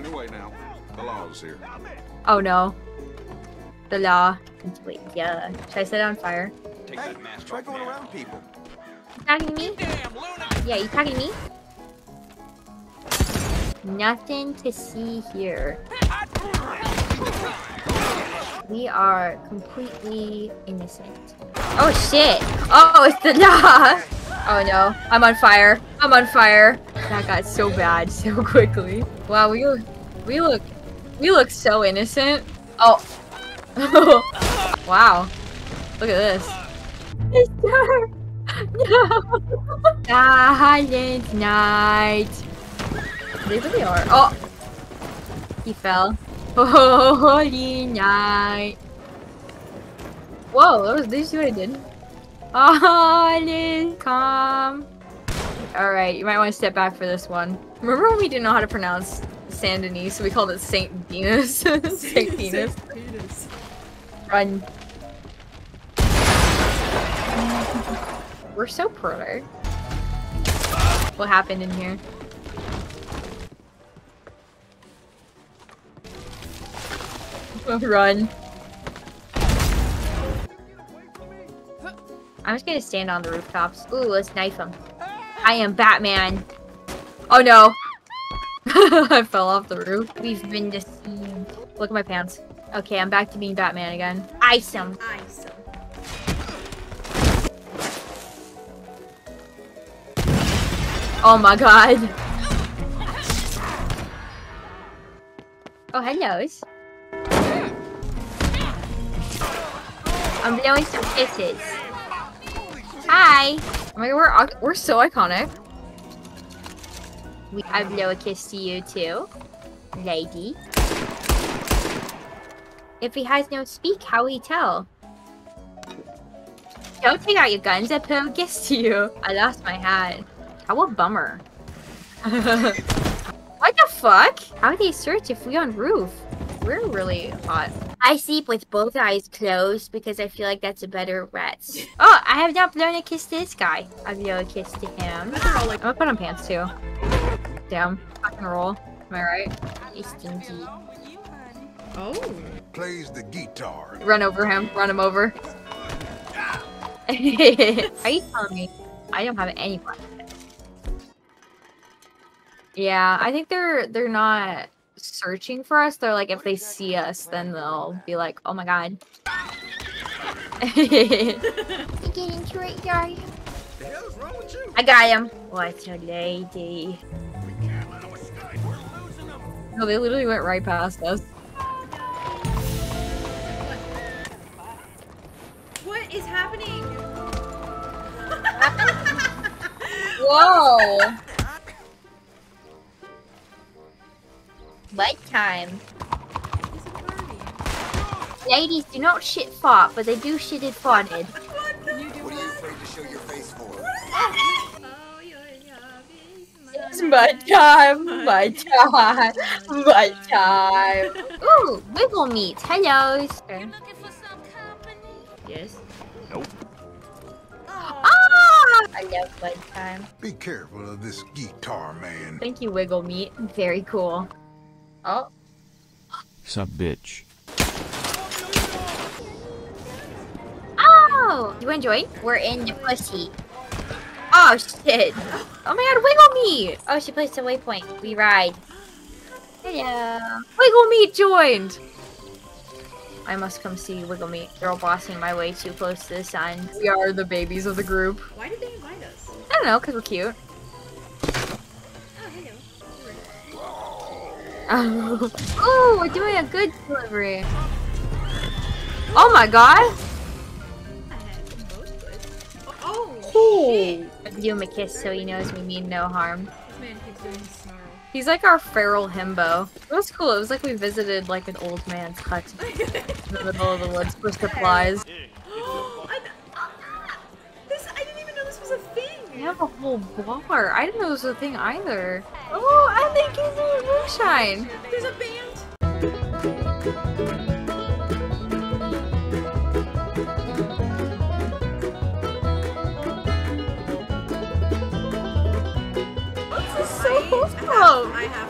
Find your way now. The law's here. Oh no. The law. Wait, yeah. Should I set it on fire? Take that mask Try going now. around people. You talking to me? Yeah, you talking to me? Nothing to see here. We are completely innocent. Oh shit! Oh, it's the law! Oh no, I'm on fire. I'm on fire. That got so bad so quickly. Wow, we look, we look, we look so innocent. Oh. wow. Look at this. It's dark. Ah, no. Silent night. They really are. Oh. He fell. Holy night. Whoa, that was, did you see what I did? All is calm. Alright, you might want to step back for this one. Remember when we didn't know how to pronounce Saint Denis, so we called it Saint Venus? Saint Venus. Run. We're so pro. What happened in here? Run. I'm just gonna stand on the rooftops. Ooh, let's knife him. I am Batman. Oh no. I fell off the roof. We've been deceived. Look at my pants. Okay, I'm back to being Batman again. Ice him. Ice. Oh my god. Oh, hellos. I'm blowing some kisses. Hi. Oh my god, we're, we're so iconic. We, I blow a kiss to you too, lady. If he has no speak, how will he tell? Don't take out your guns, I put a kiss to you. I lost my hat. How a bummer. what the fuck? How do they search if we on roof? We're really hot. I sleep with both eyes closed because I feel like that's a better rest. oh, I have not blown a kiss to this guy. I blow a kiss to him. They're all like, I'm gonna put on pants too. Damn. Fucking roll. Am I right? You stinky. oh. Plays the guitar. Run over him. Run him over. Are you telling me I don't have any fun? Yeah, I think they're they're not searching for us. They're like if they see us, then they'll be like, "Oh my god." get into it, guy. The hell's wrong with you? I got him. What's a lady? No, they literally went right past us. What is happening? Whoa! What time? It's a party. Ladies do not shit fart, but they do shit it farted. It's my time, my time, my time. Ooh, wiggle meat. Hello. sir. Yes. Nope. Ah! I love my time. Be careful of this guitar man. Thank you, wiggle meat. Very cool. Oh, Sup, bitch. Oh! You enjoy? We're in the pussy. Oh shit! Oh my god, wiggle meat! Oh, she placed a waypoint. We ride. Hello. Wiggle meat joined! I must come see Wiggle Meat. They're all bossing my way too close to the sun. We are the babies of the group. Why did they invite us? I don't know, because we're cute. Oh, hello. Oh, oh, we're doing a good delivery. Oh my god! I had them both good. Oh, Ooh. Give him a kiss so he knows we mean no harm. man keeps doing snarl. He's like our feral himbo. It was cool. It was like we visited like an old man's hut in the middle of the woods for supplies. oh, I, ah, this, I didn't even know this was a thing. They have a whole bar. I didn't know this was a thing either. Oh, I think he's doing moonshine. There's a band. So I have. I have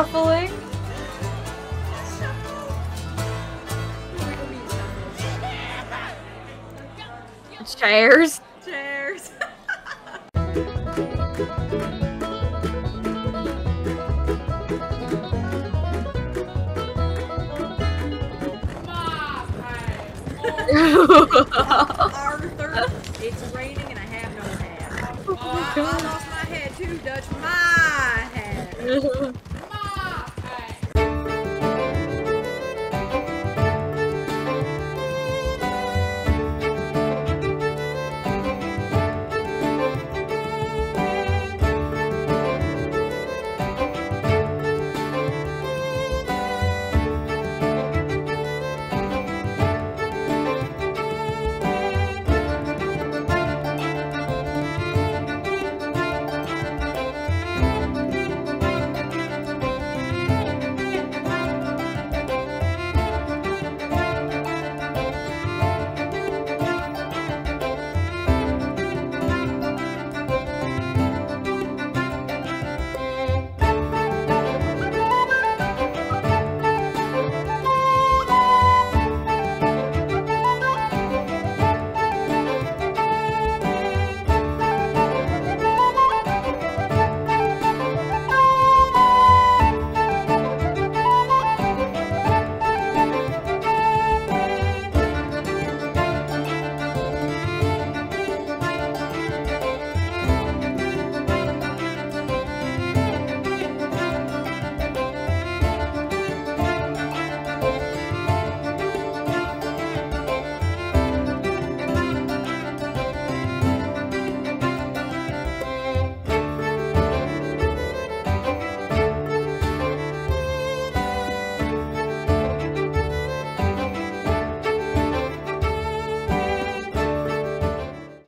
Shuffling. Chairs. Chairs. Arthur, it's raining and I have no hat. Oh, I, oh, I lost my hat too, Dutch. My hat.